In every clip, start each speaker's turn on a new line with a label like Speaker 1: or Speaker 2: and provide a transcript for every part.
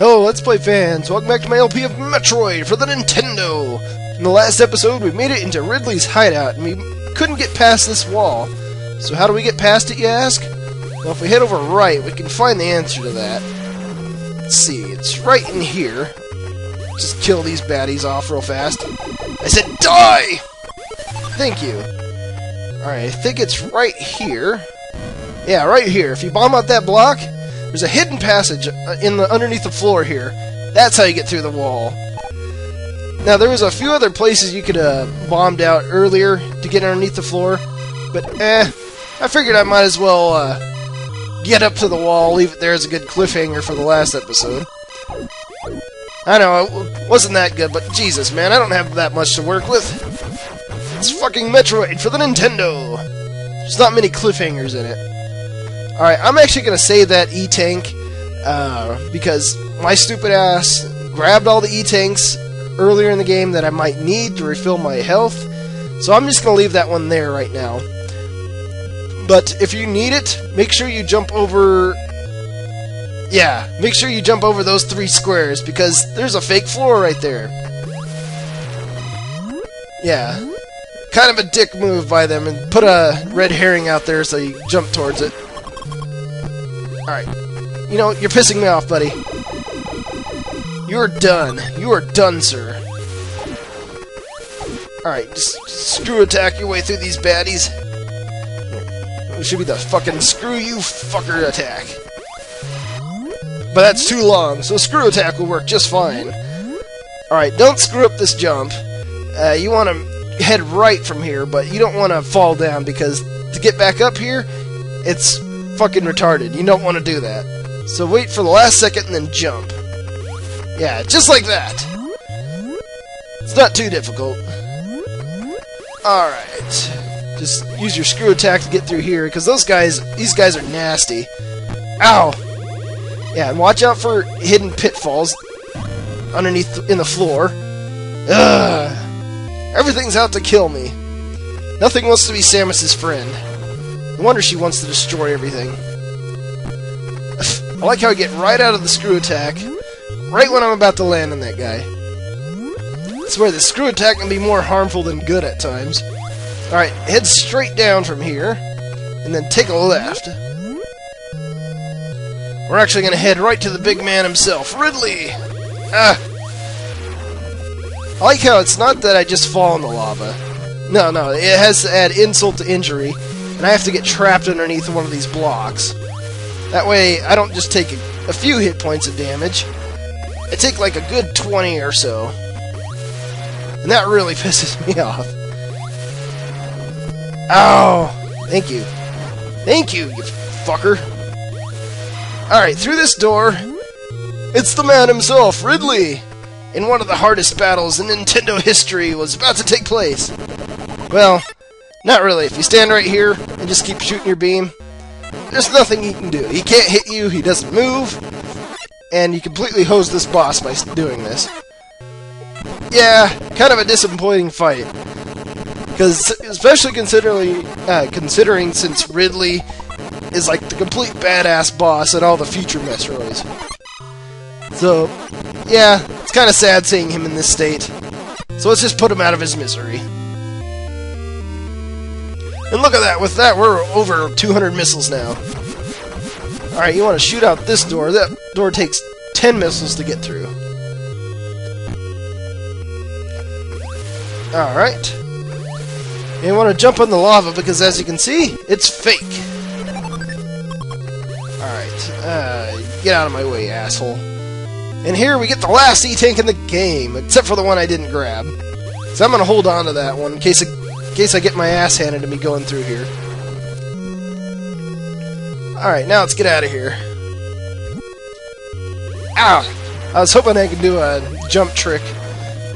Speaker 1: Hello, Let's Play fans! Welcome back to my LP of Metroid for the Nintendo! In the last episode, we made it into Ridley's hideout, and we couldn't get past this wall. So how do we get past it, you ask? Well, if we head over right, we can find the answer to that. Let's see, it's right in here. Just kill these baddies off real fast. I said die! Thank you. Alright, I think it's right here. Yeah, right here. If you bomb out that block, there's a hidden passage uh, in the underneath the floor here. That's how you get through the wall. Now there was a few other places you could have uh, bombed out earlier to get underneath the floor, but eh, I figured I might as well uh, get up to the wall, leave it there as a good cliffhanger for the last episode. I know, it wasn't that good, but Jesus, man, I don't have that much to work with. It's fucking Metroid for the Nintendo! There's not many cliffhangers in it. Alright, I'm actually going to save that E-Tank uh, because my stupid ass grabbed all the E-Tanks earlier in the game that I might need to refill my health. So I'm just going to leave that one there right now. But if you need it, make sure you jump over... Yeah, make sure you jump over those three squares because there's a fake floor right there. Yeah. Kind of a dick move by them and put a red herring out there so you jump towards it. Alright. You know, you're pissing me off, buddy. You're done. You are done, sir. Alright, just screw attack your way through these baddies. It should be the fucking screw you fucker attack. But that's too long, so screw attack will work just fine. Alright, don't screw up this jump. Uh, you want to head right from here, but you don't want to fall down because to get back up here, it's fucking retarded. You don't want to do that. So wait for the last second and then jump. Yeah, just like that. It's not too difficult. Alright. Just use your screw attack to get through here, because those guys, these guys are nasty. Ow! Yeah, and watch out for hidden pitfalls underneath in the floor. Ugh! Everything's out to kill me. Nothing wants to be Samus's friend. No wonder she wants to destroy everything. I like how I get right out of the screw attack, right when I'm about to land on that guy. I swear, the screw attack can be more harmful than good at times. Alright, head straight down from here, and then take a left. We're actually going to head right to the big man himself, Ridley! Ah! I like how it's not that I just fall in the lava. No, no, it has to add insult to injury and I have to get trapped underneath one of these blocks. That way, I don't just take a, a few hit points of damage. I take like a good 20 or so. And that really pisses me off. Ow! Thank you. Thank you, you fucker. Alright, through this door, it's the man himself, Ridley! In one of the hardest battles in Nintendo history was about to take place. Well, not really. If you stand right here and just keep shooting your beam, there's nothing he can do. He can't hit you, he doesn't move, and you completely hose this boss by doing this. Yeah, kind of a disappointing fight. Because, especially considering, uh, considering since Ridley is like the complete badass boss at all the future Metroids. So, yeah, it's kind of sad seeing him in this state. So let's just put him out of his misery. And look at that, with that we're over 200 missiles now. Alright, you want to shoot out this door. That door takes 10 missiles to get through. Alright. You want to jump on the lava because as you can see, it's fake. Alright, uh, get out of my way, asshole. And here we get the last E-Tank in the game, except for the one I didn't grab. So I'm going to hold on to that one in case it case I get my ass handed to me going through here. Alright, now let's get out of here. Ow! I was hoping I could do a jump trick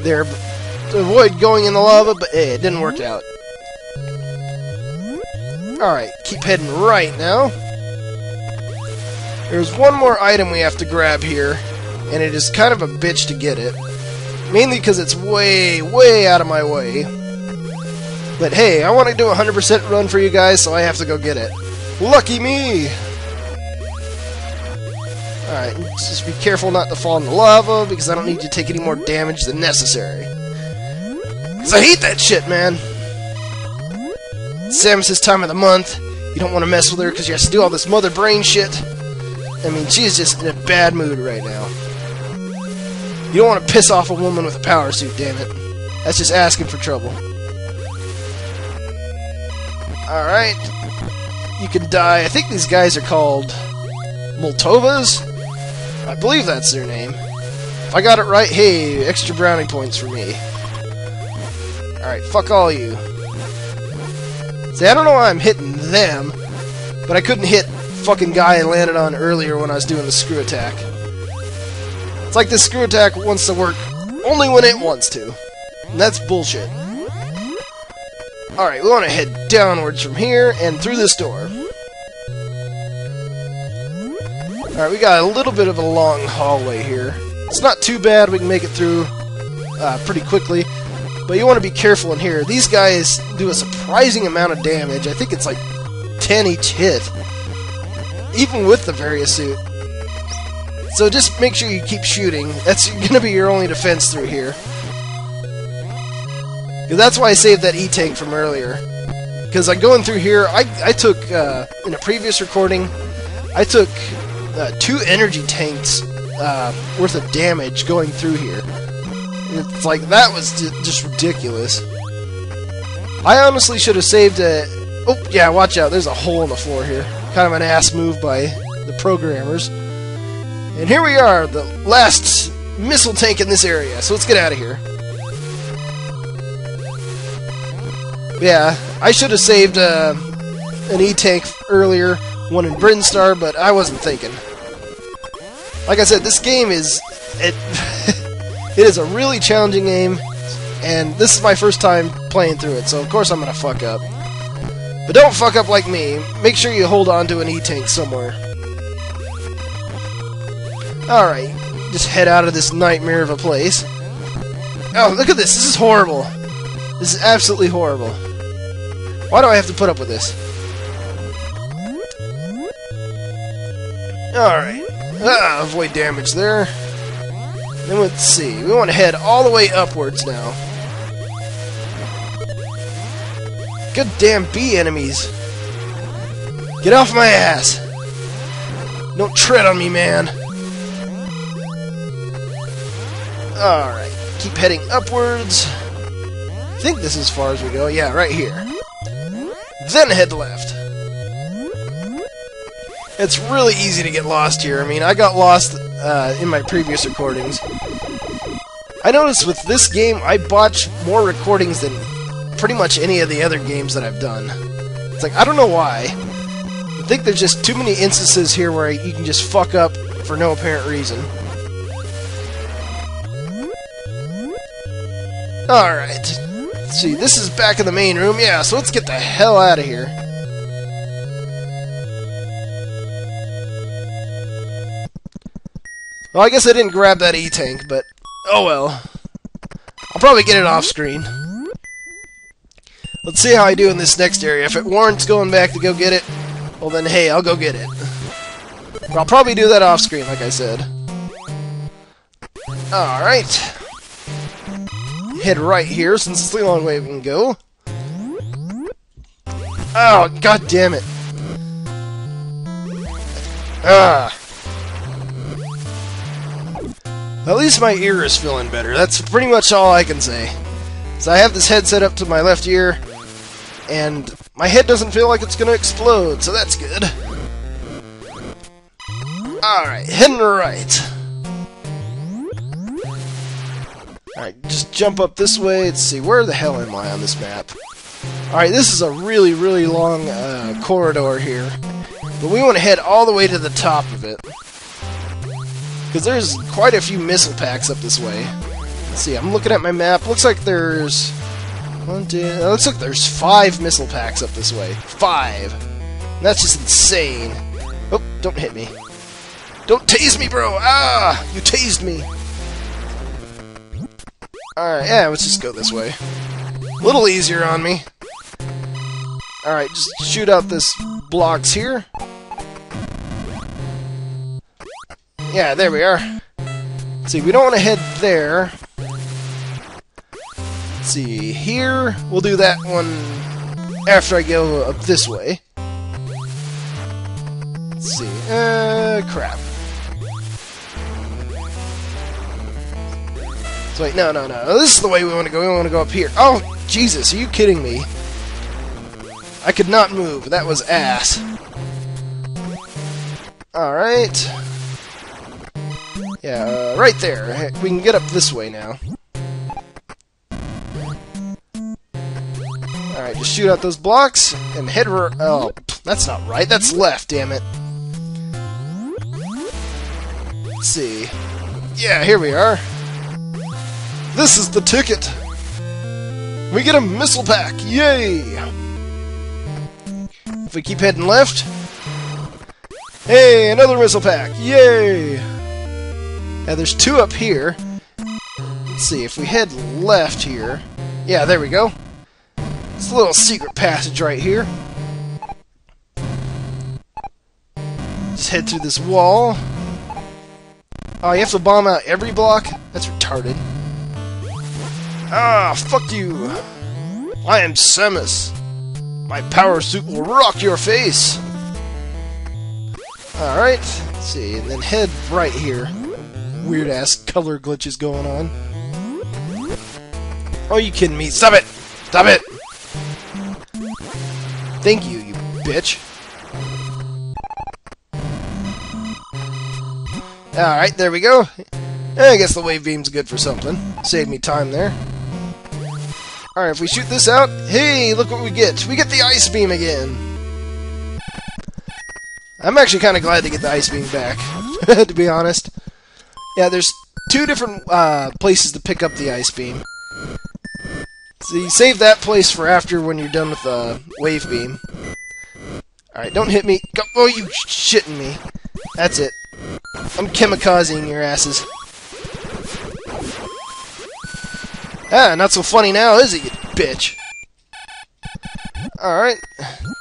Speaker 1: there to avoid going in the lava, but hey, it didn't work out. Alright, keep heading right now. There's one more item we have to grab here, and it is kind of a bitch to get it. Mainly because it's way, way out of my way. But hey, I want to do a 100% run for you guys, so I have to go get it. Lucky me! Alright, just be careful not to fall in the lava, because I don't need to take any more damage than necessary. Because I hate that shit, man! Samus's time of the month. You don't want to mess with her because you have to do all this mother brain shit. I mean, she's just in a bad mood right now. You don't want to piss off a woman with a power suit, damn it. That's just asking for trouble. Alright. You can die. I think these guys are called Moltovas? I believe that's their name. If I got it right, hey, extra brownie points for me. Alright, fuck all you. See, I don't know why I'm hitting them, but I couldn't hit fucking guy I landed on earlier when I was doing the screw attack. It's like the screw attack wants to work only when it wants to. And that's bullshit. Alright, we want to head downwards from here and through this door. Alright, we got a little bit of a long hallway here. It's not too bad, we can make it through uh, pretty quickly. But you want to be careful in here. These guys do a surprising amount of damage. I think it's like 10 each hit. Even with the Varia suit. So just make sure you keep shooting. That's going to be your only defense through here. Because that's why I saved that E-Tank from earlier. Because I'm going through here, I, I took, uh, in a previous recording, I took uh, two energy tanks uh, worth of damage going through here. It's like, that was just ridiculous. I honestly should have saved a... Oh, yeah, watch out, there's a hole in the floor here. Kind of an ass move by the programmers. And here we are, the last missile tank in this area, so let's get out of here. Yeah, I should have saved uh, an E-Tank earlier, one in Brinstar, but I wasn't thinking. Like I said, this game is... It, it is a really challenging game, and this is my first time playing through it, so of course I'm gonna fuck up. But don't fuck up like me. Make sure you hold on to an E-Tank somewhere. Alright, just head out of this nightmare of a place. Oh, look at this. This is horrible. This is absolutely horrible. Why do I have to put up with this? Alright. Ah, avoid damage there. Then let's see. We want to head all the way upwards now. Good damn bee enemies. Get off my ass. Don't tread on me, man. Alright. Keep heading upwards. I think this is as far as we go. Yeah, right here. Then head left. It's really easy to get lost here. I mean, I got lost uh, in my previous recordings. I noticed with this game, I botch more recordings than pretty much any of the other games that I've done. It's like, I don't know why. I think there's just too many instances here where you can just fuck up for no apparent reason. Alright. Let's see, this is back in the main room. Yeah, so let's get the hell out of here. Well, I guess I didn't grab that E-Tank, but oh well. I'll probably get it off screen. Let's see how I do in this next area. If it warrants going back to go get it, well then, hey, I'll go get it. But I'll probably do that off screen, like I said. Alright. Head right here, since it's the only way we can go. Oh, god damn it. Ah. At least my ear is feeling better. That's pretty much all I can say. So I have this headset up to my left ear, and my head doesn't feel like it's going to explode, so that's good. Alright, heading right. Alright, just jump up this way. Let's see, where the hell am I on this map? Alright, this is a really, really long uh, corridor here. But we want to head all the way to the top of it. Because there's quite a few missile packs up this way. Let's see, I'm looking at my map. Looks like there's... One, two... It looks like there's five missile packs up this way. Five! That's just insane. Oh, don't hit me. Don't tase me, bro! Ah! You tased me! Alright, yeah, let's just go this way. A little easier on me. Alright, just shoot out this blocks here. Yeah, there we are. see, we don't want to head there. Let's see, here, we'll do that one after I go up this way. Let's see, uh, crap. Wait, no, no, no, this is the way we want to go, we want to go up here. Oh, Jesus, are you kidding me? I could not move, that was ass. Alright. Yeah, uh, right there. We can get up this way now. Alright, just shoot out those blocks and head Oh, that's not right. That's left, damn it. Let's see. Yeah, here we are. This is the ticket. We get a missile pack. Yay! If we keep heading left. Hey, another missile pack. Yay! Now there's two up here. Let's see, if we head left here... Yeah, there we go. It's a little secret passage right here. Just head through this wall. Oh, you have to bomb out every block? That's retarded. Ah, fuck you! I am Samus! My power suit will rock your face! Alright, let's see, and then head right here weird ass color glitches going on. Oh, you kidding me? Stop it! Stop it! Thank you, you bitch. Alright, there we go. I guess the wave beam's good for something. Saved me time there. Alright, if we shoot this out, hey, look what we get. We get the ice beam again. I'm actually kind of glad to get the ice beam back, to be honest. Yeah, there's two different uh, places to pick up the ice beam. So you save that place for after when you're done with the wave beam. Alright, don't hit me. Go oh, you shitting me. That's it. I'm kamikazing your asses. Ah, not so funny now, is it, you bitch? Alright.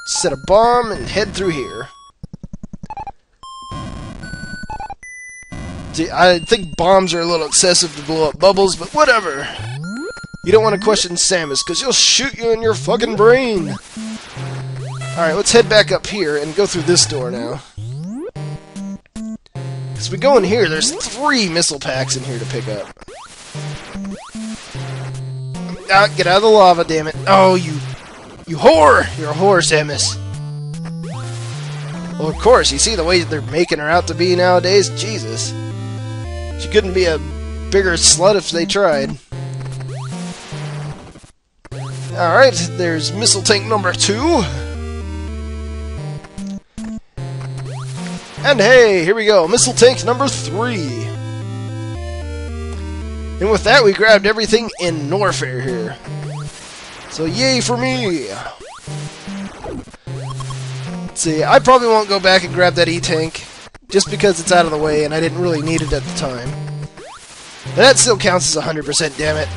Speaker 1: Set a bomb and head through here. I think bombs are a little excessive to blow up bubbles, but whatever. You don't want to question Samus, because he'll shoot you in your fucking brain. Alright, let's head back up here and go through this door now. As we go in here, there's three missile packs in here to pick up. Ah, get out of the lava, damn it. Oh, you... You whore! You're a whore, Samus. Well, of course, you see the way they're making her out to be nowadays? Jesus. She couldn't be a bigger slut if they tried. Alright, there's missile tank number two. And hey, here we go, missile tank number three. And with that, we grabbed everything in Norfair here. So yay for me! Let's see, I probably won't go back and grab that E-Tank just because it's out of the way and I didn't really need it at the time. But that still counts as 100%, damn it.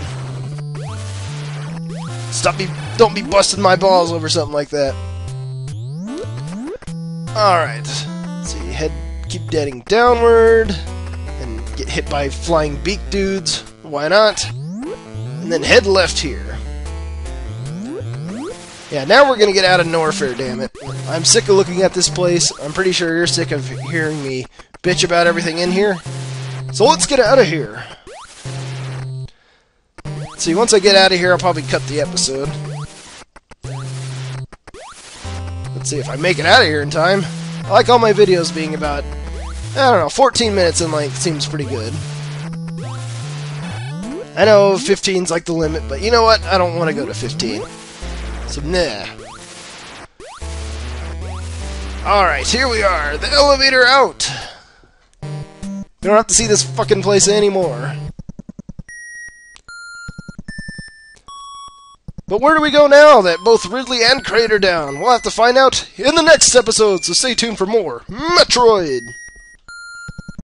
Speaker 1: Stop me, don't be busting my balls over something like that. Alright, see, head, keep deading downward, and get hit by flying beak dudes, why not? And then head left here. Yeah, now we're gonna get out of Norfair, damn it. I'm sick of looking at this place. I'm pretty sure you're sick of hearing me bitch about everything in here. So let's get out of here. See, once I get out of here, I'll probably cut the episode. Let's see if I make it out of here in time. I like all my videos being about, I don't know, 14 minutes in length seems pretty good. I know 15's like the limit, but you know what? I don't want to go to 15. So, nah. Alright, here we are. The elevator out! You don't have to see this fucking place anymore. But where do we go now that both Ridley and Kraid are down? We'll have to find out in the next episode, so stay tuned for more Metroid!